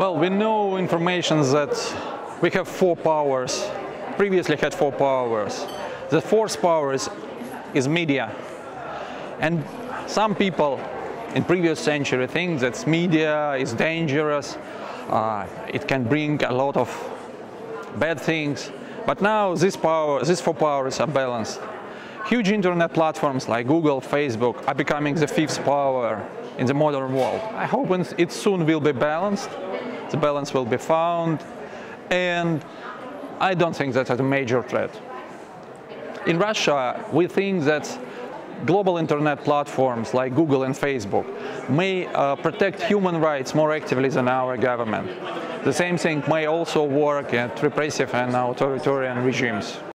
Well, we know information that we have four powers, previously had four powers. The fourth power is, is media. And some people in previous century think that media is dangerous, uh, it can bring a lot of bad things. But now this power, these four powers are balanced. Huge internet platforms like Google, Facebook are becoming the fifth power in the modern world. I hope it soon will be balanced, the balance will be found, and I don't think that's a major threat. In Russia, we think that global internet platforms like Google and Facebook may uh, protect human rights more actively than our government. The same thing may also work at repressive and authoritarian regimes.